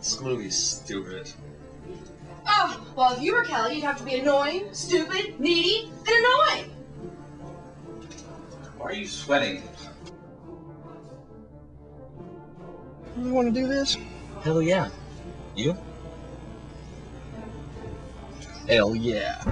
This movie's stupid. Oh, well, if you were Kelly, you'd have to be annoying, stupid, needy, and annoying. Why are you sweating? You want to do this? Hell yeah. You? Hell yeah.